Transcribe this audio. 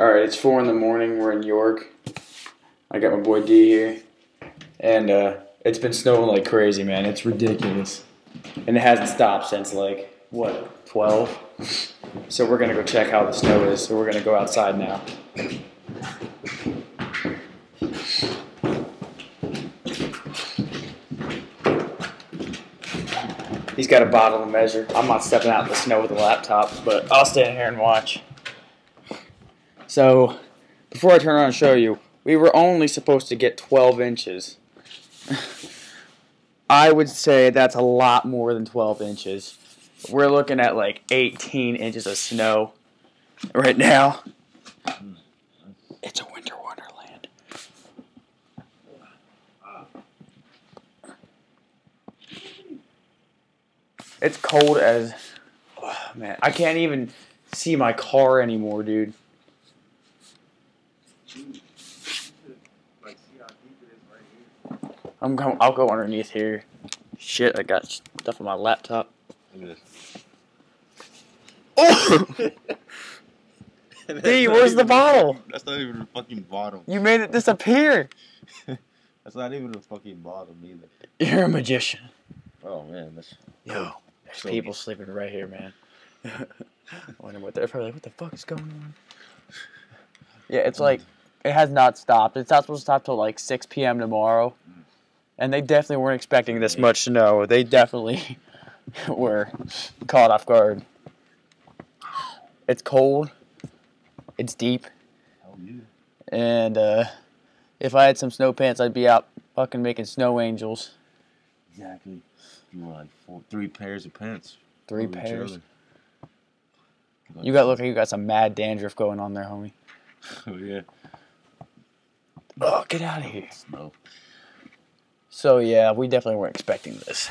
All right, it's four in the morning. We're in York. I got my boy D here, and uh, it's been snowing like crazy, man. It's ridiculous, and it hasn't stopped since like what twelve. So we're gonna go check how the snow is. So we're gonna go outside now. He's got a bottle to measure. I'm not stepping out in the snow with a laptop, but I'll stand here and watch. So, before I turn around and show you, we were only supposed to get 12 inches. I would say that's a lot more than 12 inches. We're looking at like 18 inches of snow right now. It's a winter wonderland. It's cold as oh, man. I can't even see my car anymore, dude. I'm going. I'll go underneath here. Shit, I got stuff on my laptop. Oh. D, where's the bottle? That's not even the fucking bottle. you made it disappear. That's not even the fucking bottle either. You're a magician. Oh man, that's Yo, there's So people sleeping right here, man. I wonder what they're probably like. What the fuck is going on? Yeah, it's like it has not stopped. It's not supposed to stop till like 6 p.m. tomorrow, and they definitely weren't expecting this much snow. They definitely were caught off guard. It's cold. It's deep, hell yeah. and uh, if I had some snow pants, I'd be out fucking making snow angels. Exactly. You want like four, three pairs of pants. Three pairs. You got look like you got some mad dandruff going on there, homie. Oh yeah. Oh, get out of here. So yeah, we definitely weren't expecting this.